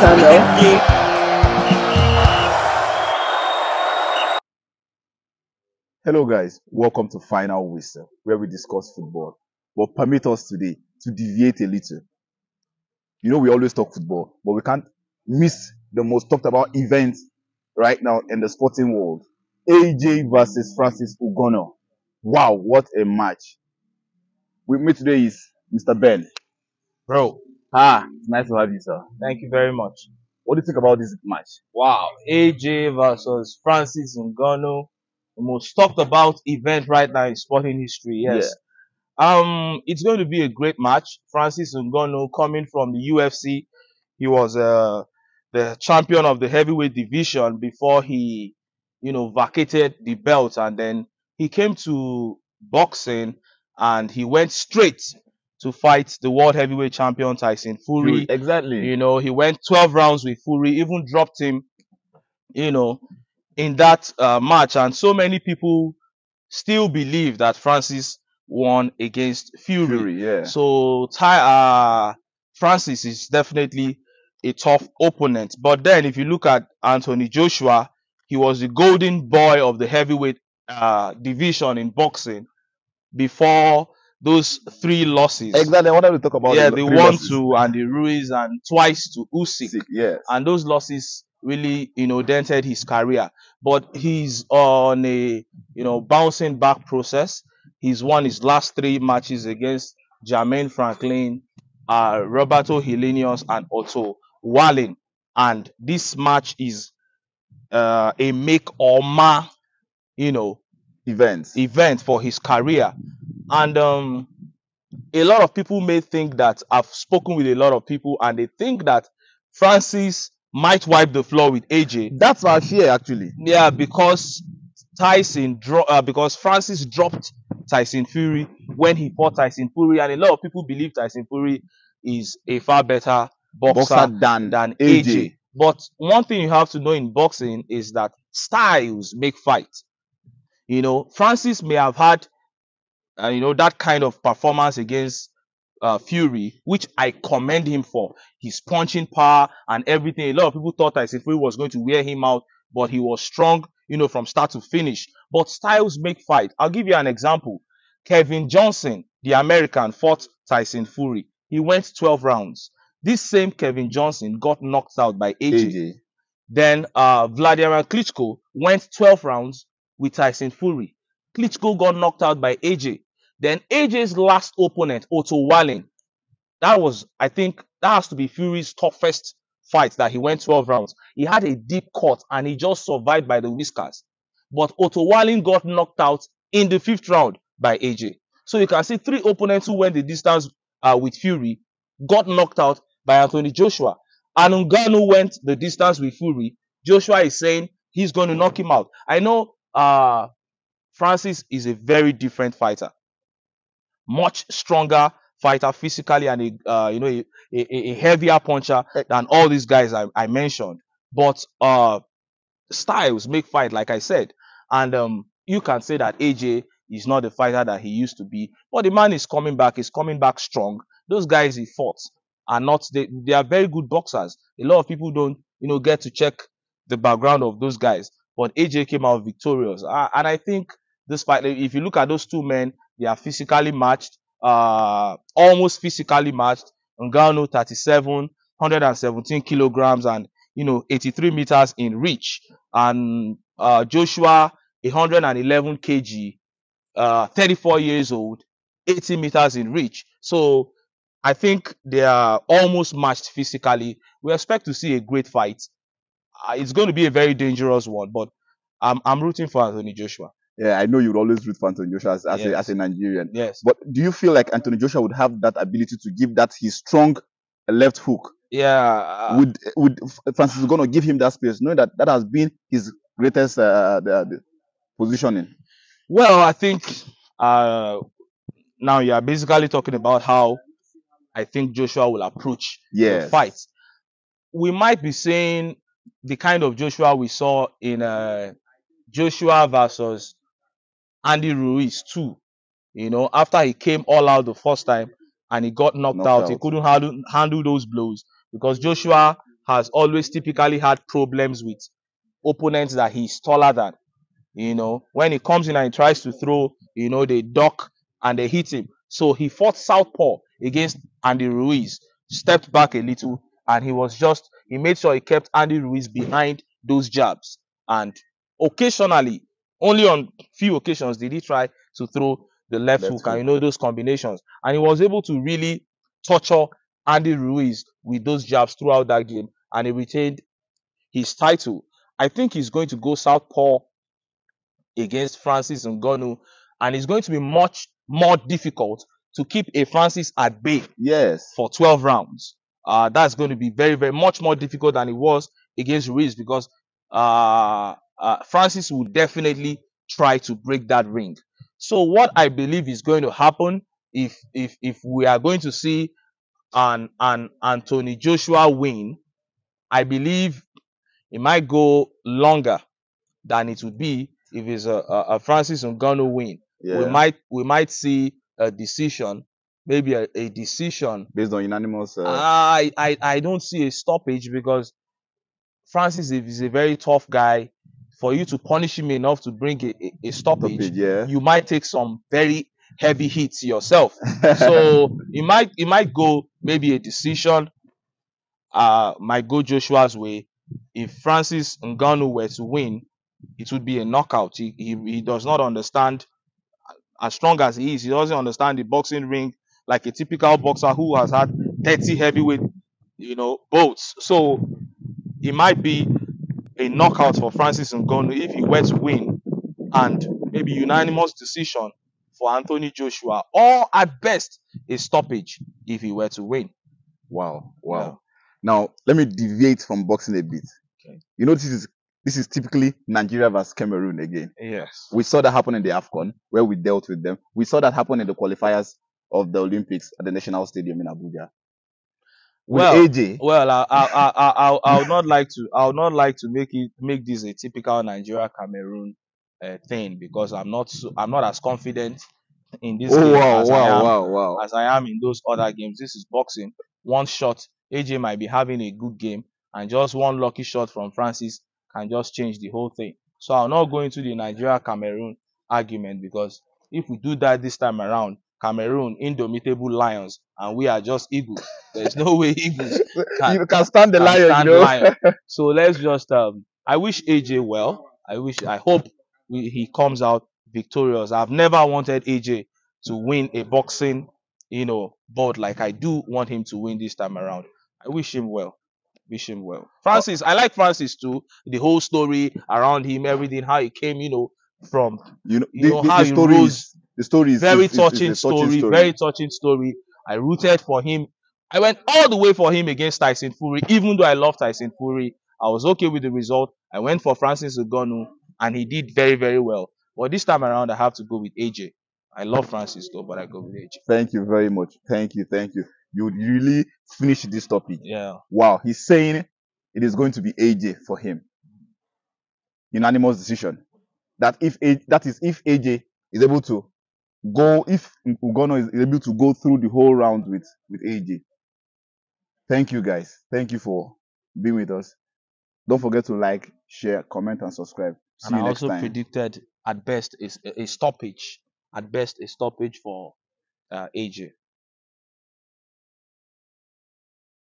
channel. Hello, guys. Welcome to Final Whistle, where we discuss football. But permit us today to deviate a little. You know, we always talk football, but we can't miss the most talked about event right now in the sporting world. AJ versus Francis Ngannou. Wow, what a match. With me today is Mr. Ben. Bro, Ah, it's nice to have you, sir. thank you very much. What do you think about this match? Wow, AJ versus Francis Ngannou, the most talked about event right now in sporting history. Yes. Um, it's going to be a great match. Francis Ngannou coming from the UFC, he was uh, the champion of the heavyweight division before he, you know, vacated the belt, and then he came to boxing and he went straight to fight the world heavyweight champion Tyson Fury. Exactly. You know, he went 12 rounds with Fury, even dropped him, you know, in that uh, match. And so many people still believe that Francis won against Fury. Fury, yeah. So Ty, uh, Francis is definitely a tough opponent. But then if you look at Anthony Joshua, he was the golden boy of the heavyweight uh, division in boxing before those three losses. Exactly. I wanted to talk about yeah, the three won losses. to Andy Ruiz and twice to Usyk, Yes. and those losses really, you know, dented his career. But he's on a, you know, bouncing back process. He's won his last three matches against Jermaine Franklin, uh, Roberto Helenius, and Otto Wallin. And this match is uh, a make or ma, you know, Events. event for his career. And um, a lot of people may think that I've spoken with a lot of people, and they think that Francis might wipe the floor with AJ. That's our fear, actually. Yeah, because Tyson dro- uh, because Francis dropped Tyson Fury when he fought Tyson Fury, and a lot of people believe Tyson Fury is a far better boxer, Boxer than than AJ. AJ. But one thing you have to know in boxing is that styles make fight. You know, Francis may have had, uh, you know, that kind of performance against uh, Fury, which I commend him for. His punching power and everything. A lot of people thought Tyson Fury was going to wear him out, but he was strong, you know, from start to finish. But styles make fight. I'll give you an example. Kevin Johnson, the American, fought Tyson Fury. He went 12 rounds. This same Kevin Johnson got knocked out by AJ. AJ. Then uh, Vladimir Klitschko went 12 rounds with Tyson Fury. Klitschko got knocked out by AJ. Then AJ's last opponent, Otto Wallin, that was, I think, that has to be Fury's toughest fight that he went 12 rounds. He had a deep cut and he just survived by the whiskers. But Otto Wallin got knocked out in the fifth round by AJ. So you can see three opponents who went the distance uh, with Fury got knocked out by Anthony Joshua. And Ngannou went the distance with Fury. Joshua is saying he's going to knock him out. I know uh, Francis is a very different fighter, much stronger fighter physically, and a uh, you know a, a, a heavier puncher than all these guys I, I mentioned. But uh, styles make fight, like I said, and um, you can say that AJ is not the fighter that he used to be, but the man is coming back. He's coming back strong. Those guys he fought are not they, they are very good boxers. A lot of people don't you know get to check the background of those guys, but AJ came out victorious, uh, and I think this fight. if you look at those two men, they are physically matched, uh, almost physically matched. Ngannou 37, 117 kilograms, and you know 83 meters in reach, and uh, Joshua 111 kg, uh, 34 years old, 80 meters in reach. So I think they are almost matched physically. We expect to see a great fight. Uh, it's going to be a very dangerous one, but I'm I'm rooting for Anthony Joshua. Yeah, I know you would always root for Anthony Joshua as, as, a, as a Nigerian. Yes. But do you feel like Anthony Joshua would have that ability to give that his strong left hook? Yeah. uh, would would Francis going to give him that space, knowing that that has been his greatest uh, the, the positioning? Well, I think uh, now you are basically talking about how I think Joshua will approach the fight. We might be saying the kind of Joshua we saw in uh, Joshua versus Andy Ruiz too. You know, after he came all out the first time and he got knocked Knocked out, he couldn't handle, handle those blows because Joshua has always typically had problems with opponents that he's taller than. You know, when he comes in and he tries to throw, you know, they duck and they hit him. So he fought southpaw against Andy Ruiz, stepped back a little, and he was just he made sure he kept Andy Ruiz behind those jabs. And occasionally, only on few occasions did he try to throw the left, Left hook and you know those combinations. And he was able to really torture Andy Ruiz with those jabs throughout that game, and he retained his title. I think he's going to go southpaw against Francis Ngannou, and it's going to be much more difficult to keep a Francis at bay Yes. for 12 rounds. Uh, that's going to be very, very much more difficult than it was against Ruiz because uh, uh, Francis will definitely try to break that ring. So what I believe is going to happen if if if we are going to see an an Anthony Joshua win, I believe it might go longer than it would be if it's a, a, a Francis Ngannou win. Yeah. We might we might see a decision, maybe a, a decision Based on unanimous. Uh, I, I I don't see a stoppage because Francis is a very tough guy. For you to punish him enough to bring a, a, stoppage, stoppage, yeah. you might take some very heavy hits yourself. So it might it might go maybe a decision. Uh, might go Joshua's way. If Francis Ngannou were to win, it would be a knockout. He, he he does not understand as strong as he is. He doesn't understand the boxing ring like a typical boxer who has had 30 heavyweight, you know, bouts. So it might be a knockout for Francis Ngannou if he were to win, and maybe unanimous decision for Anthony Joshua, or at best a stoppage if he were to win. Wow, wow. Yeah. Now let me deviate from boxing a bit. Okay. You know, this is this is typically Nigeria versus Cameroon again. Yes. We saw that happen in the AFCON where we dealt with them. We saw that happen in the qualifiers of the Olympics at the National Stadium in Abuja. With Well, AJ, Well, I, I, I, I, I, would not like to. I would not like to make it make this a typical Nigeria Cameroon uh, thing because I'm not. So, I'm not as confident in this oh game wow, as I am wow, wow. as I am in those other games. This is boxing. One shot, AJ might be having a good game, and just one lucky shot from Francis can just change the whole thing. So I'll not go into the Nigeria Cameroon argument because if we do that this time around, Cameroon indomitable lions, and we are just eagles. There's no way eagles can, you can stand the can lion, stand you know. lion. So let's just um I wish AJ well. I wish I hope we, he comes out victorious. I've never wanted AJ to win a boxing, you know, bout like I do want him to win this time around. I wish him well. Wish him well. Francis, I like Francis too. The whole story around him, everything, how he came, you know, from You know, You the, know the, how the he rose is the story is very is- is- is touching, a story, very touching story. I rooted for him. I went all the way for him against Tyson Fury, even though I love Tyson Fury. I was okay with the result. I went for Francis Ngannou, and he did very, very well. But this time around, I have to go with AJ. I love Francis though, but I go with AJ. Thank you very much. Thank you, thank you. You really finished this topic. Yeah. Wow, he's saying it is going to be AJ for him. Unanimous decision. That if A- that is if AJ is able to go, if Ngannou is able to go through the whole round with with AJ. Thank you guys. Thank you for being with us. Don't forget to like, share, comment, and subscribe. See And you I next also time. predicted at best is a, a stoppage. At best, a stoppage for uh, AJ.